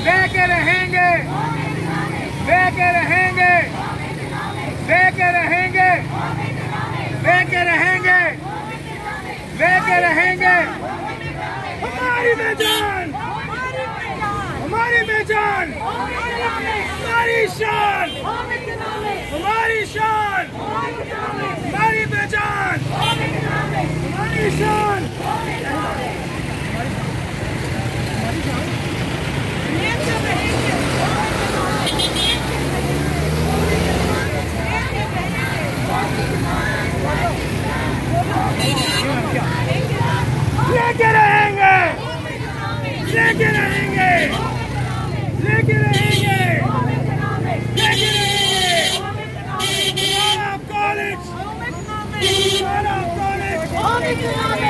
लेके रहेंगे। लेके रहेंगे। लेके रहेंगे। लेके रहेंगे। लेके रहेंगे। हमारी पहचान हमारी पहचान हमारी शान। हमारी शान। Släcker hänger! Släcker hänger! Släcker hänger! Släcker hänger! College! College! College!